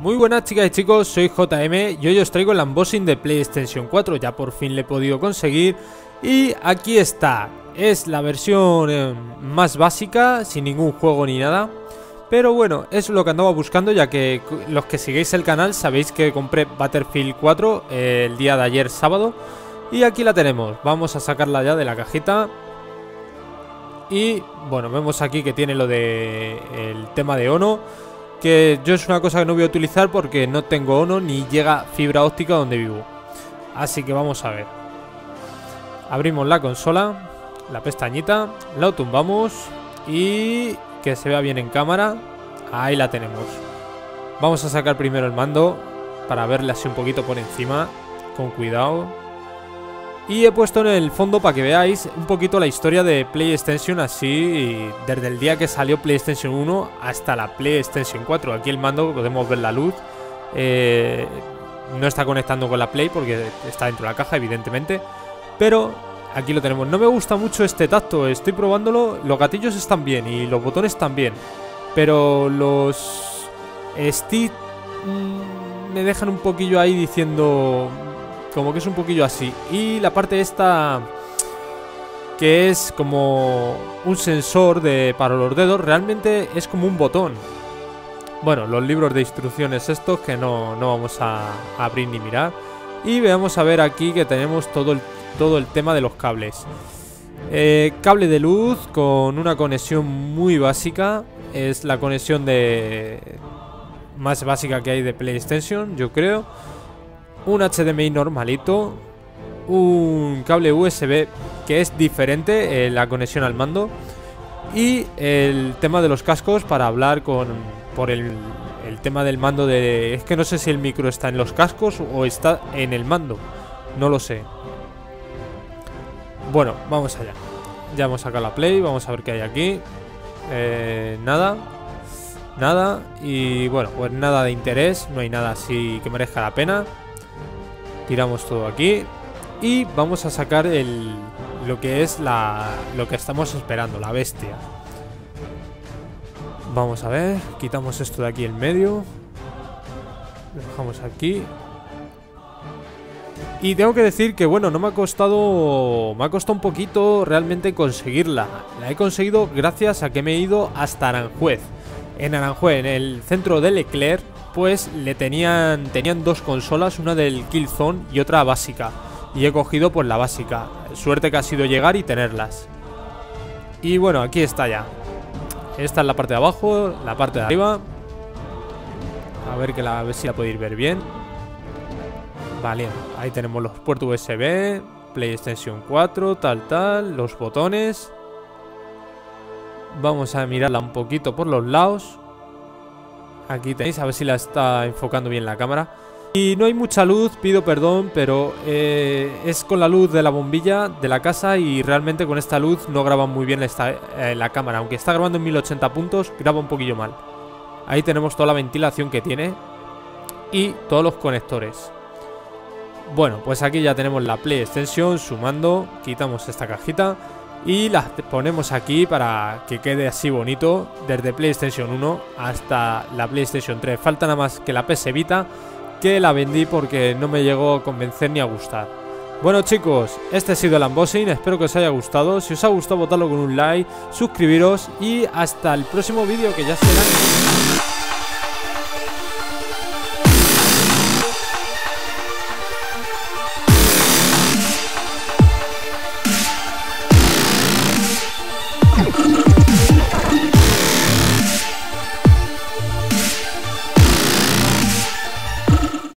Muy buenas chicas y chicos, soy JM y hoy os traigo el unboxing de PlayStation 4, ya por fin le he podido conseguir. Y aquí está, es la versión eh, más básica, sin ningún juego ni nada. Pero bueno, es lo que andaba buscando ya que los que seguís el canal sabéis que compré Battlefield 4 eh, el día de ayer sábado. Y aquí la tenemos, vamos a sacarla ya de la cajita y bueno, vemos aquí que tiene lo de el tema de Ono que yo es una cosa que no voy a utilizar porque no tengo Ono ni llega fibra óptica donde vivo. Así que vamos a ver. Abrimos la consola, la pestañita, la tumbamos y que se vea bien en cámara. Ahí la tenemos. Vamos a sacar primero el mando para verle así un poquito por encima, con cuidado. Y he puesto en el fondo para que veáis un poquito la historia de PlayStation así desde el día que salió PlayStation 1 hasta la PlayStation 4. Aquí el mando podemos ver la luz. Eh, no está conectando con la Play porque está dentro de la caja, evidentemente. Pero aquí lo tenemos. No me gusta mucho este tacto, estoy probándolo. Los gatillos están bien y los botones también. Pero los stick mm, me dejan un poquillo ahí diciendo como que es un poquillo así. Y la parte esta que es como un sensor de para los dedos, realmente es como un botón. Bueno, los libros de instrucciones estos que no, vamos a, abrir ni mirar. Y veamos a ver aquí que tenemos todo el, todo el tema de los cables. Eh, cable de luz con una conexión muy básica. Es la conexión de más básica que hay de PlayStation, yo creo un HDMI normalito, un cable USB que es diferente eh, la conexión al mando y el tema de los cascos para hablar con por el, el tema del mando de es que no sé si el micro está en los cascos o está en el mando, no lo sé. Bueno, vamos allá. Ya hemos sacado la play, vamos a ver qué hay aquí. Eh, nada, nada y bueno, pues nada de interés, no hay nada así que merezca la pena. Tiramos todo aquí. Y vamos a sacar el, lo que es la, lo que estamos esperando, la bestia. Vamos a ver, quitamos esto de aquí en medio. Lo dejamos aquí. Y tengo que decir que, bueno, no me ha costado... Me ha costado un poquito realmente conseguirla. La he conseguido gracias a que me he ido hasta Aranjuez. En Aranjuez, en el centro de Leclerc, pues le tenían, tenían dos consolas, una del Killzone y otra básica. Y he cogido pues la básica. Suerte que ha sido llegar y tenerlas. Y bueno, aquí está ya. Esta es la parte de abajo, la parte de arriba. A ver, que la, a ver si la podéis ver bien. Vale, ahí tenemos los puertos USB, PlayStation 4, tal, tal, los botones. Vamos a mirarla un poquito por los lados. Aquí tenéis, a ver si la está enfocando bien la cámara. Y no hay mucha luz, pido perdón, pero eh, es con la luz de la bombilla de la casa y realmente con esta luz no graba muy bien eh, la cámara. Aunque está grabando en 1080 puntos, graba un poquillo mal. Ahí tenemos toda la ventilación que tiene y todos los conectores. Bueno, pues aquí ya tenemos la Play Extension sumando, quitamos esta cajita y las ponemos aquí para que quede así bonito desde PlayStation 1 hasta la PlayStation 3. Falta nada más que la PS Vita que la vendí porque no me llegó a convencer ni a gustar. Bueno chicos, este ha sido el unboxing, espero que os haya gustado. Si os ha gustado, votadlo con un like, suscribiros y hasta el próximo vídeo que ya será...